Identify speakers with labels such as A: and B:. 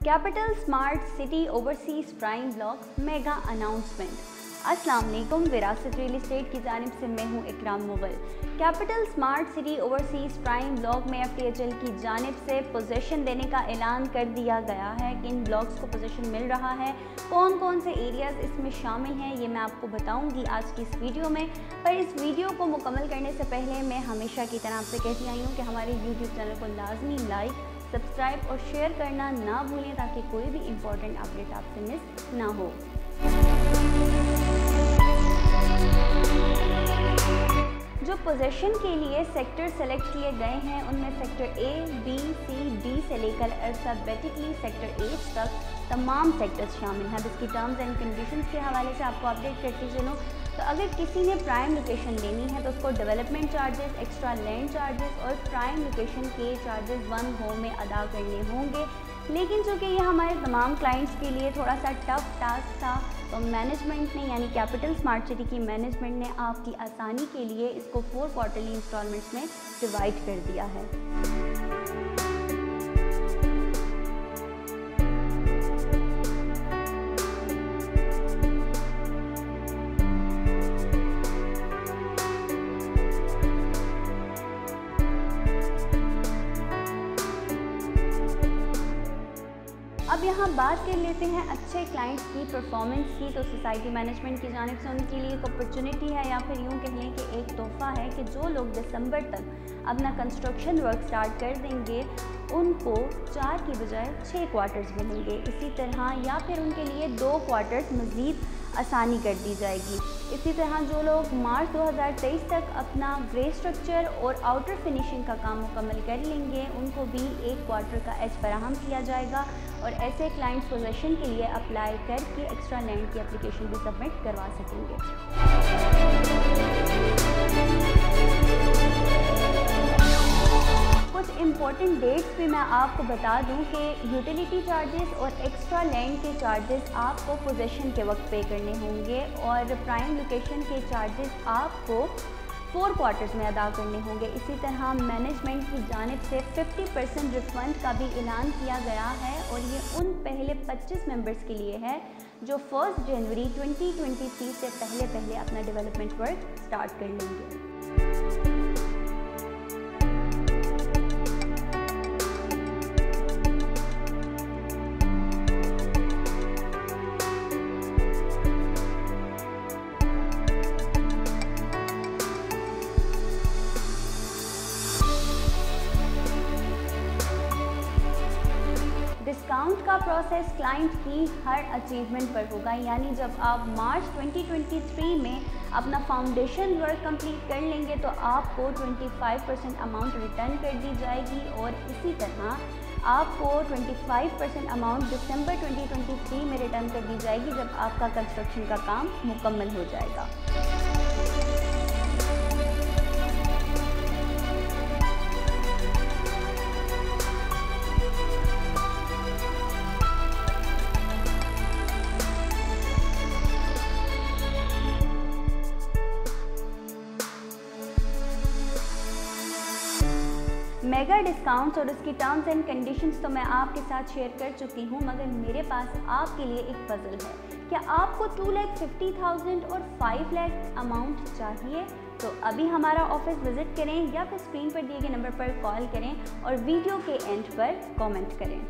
A: Capital smart city overseas prime block mega announcement अस्सलाम वालेकुम विरासत रियल इस्टेट की जानब से मैं हूँ Ikram Mughal. Capital smart city overseas prime block में एफ़ की जानब से पोजीशन देने का ऐलान कर दिया गया है कि इन ब्लॉक्स को पोजीशन मिल रहा है। कौन कौन से एरियाज़ इसमें शामिल हैं, ये मैं आपको बताऊँगी आज की इस वीडियो में। पर इस वीडियो को मुकम्मल करने से पहले मैं हमेशा की तरह आपसे कहती आई हूँ कि हमारे यूट्यूब चैनल को लाजमी लाइक सब्सक्राइब और शेयर करना ना भूलें ताकि कोई भी इम्पोर्टेंट अपडेट आपसे मिस ना हो। जो पोजीशन के लिए सेक्टर सेलेक्ट किए गए हैं, उनमें sector A B C D से लेकर अल्फ़ाबेटिकली सेक्टर ए तक तमाम सेक्टर्स शामिल हैं। अब इसकी टर्म्स एंड कंडीशंस के हवाले से आपको अपडेट करती चलूँ। तो अगर किसी ने प्राइम लोकेशन लेनी है तो उसको development charges extra land charges और प्राइम लोकेशन के चार्जेस वन होम में अदा करने होंगे। लेकिन चूँकि ये हमारे तमाम क्लाइंट्स के लिए थोड़ा सा टफ टास्क था तो मैनेजमेंट ने, यानी कैपिटल स्मार्ट सिटी की मैनेजमेंट ने आपकी आसानी के लिए इसको फोर क्वार्टरली इंस्टॉलमेंट्स में डिवाइड कर दिया है। यहाँ बात कर लेते हैं अच्छे क्लाइंट्स की परफॉर्मेंस की तो सोसाइटी मैनेजमेंट की जानब से उनके लिए एक अपॉर्चुनिटी है या फिर यूँ कह लें कि एक तोहफ़ा है कि जो लोग दिसंबर तक अपना कंस्ट्रक्शन वर्क स्टार्ट कर देंगे उनको चार की बजाय छः क्वार्टर्स मिलेंगे। इसी तरह या फिर उनके लिए दो क्वार्टर्स मज़ीद आसानी कर दी जाएगी। इसी तरह जो लोग मार्च 2023 तक अपना ग्रे स्ट्रक्चर और आउटर फिनिशिंग का काम मुकम्मल कर लेंगे, उनको भी एक क्वार्टर का एच फराहम किया जाएगा और ऐसे क्लाइंट्स पोजेशन के लिए अप्लाई करके एक्स्ट्रा लैंड की एप्लीकेशन भी सबमिट करवा सकेंगे। इंपॉर्टेंट डेट्स भी मैं आपको बता दूँ कि यूटिलिटी चार्जेस और एक्स्ट्रा लैंड के चार्जेस आपको पोजीशन के वक्त पे करने होंगे और प्राइम लोकेशन के चार्जेस आपको फोर क्वार्टर्स में अदा करने होंगे। इसी तरह मैनेजमेंट की जानब से 50 परसेंट रिफंड का भी ऐलान किया गया है और ये उन पहले 25 मेंबर्स के लिए है जो फ़र्स्ट जनवरी 2023 से पहले पहले अपना डेवलपमेंट वर्क स्टार्ट कर लेंगे। डिस्काउंट का प्रोसेस क्लाइंट की हर अचीवमेंट पर होगा। यानी जब आप मार्च 2023 में अपना फाउंडेशन वर्क कंप्लीट कर लेंगे तो आपको 25 परसेंट अमाउंट रिटर्न कर दी जाएगी और इसी तरह आपको 25 परसेंट अमाउंट दिसंबर 2023 में रिटर्न कर दी जाएगी जब आपका कंस्ट्रक्शन का काम मुकम्मल हो जाएगा। मेगा डिस्काउंट्स और उसकी टर्म्स एंड कंडीशंस तो मैं आपके साथ शेयर कर चुकी हूँ, मगर मेरे पास आपके लिए एक पजल है। क्या आपको टू लैख फिफ्टी थाउज़ेंड और फाइव लैख अमाउंट चाहिए? तो अभी हमारा ऑफ़िस विज़िट करें या फिर स्क्रीन पर दिए गए नंबर पर कॉल करें और वीडियो के एंड पर कॉमेंट करें।